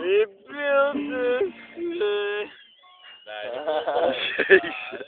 It feels good.